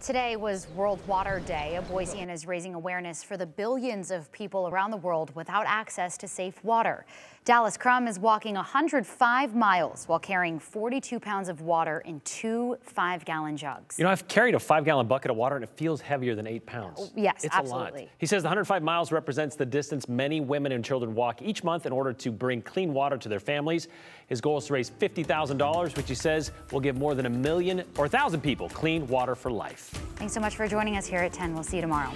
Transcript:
Today was World Water Day. A Boisean is raising awareness for the billions of people around the world without access to safe water. Dallas Crum is walking 105 miles while carrying 42 pounds of water in two five-gallon jugs. You know, I've carried a five-gallon bucket of water and it feels heavier than eight pounds. Oh, yes, it's absolutely. A lot. He says the 105 miles represents the distance many women and children walk each month in order to bring clean water to their families. His goal is to raise $50,000, which he says will give more than a million or a thousand people clean water for life. Thanks so much for joining us here at 10. We'll see you tomorrow.